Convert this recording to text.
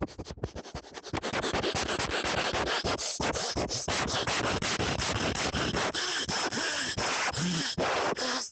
よし!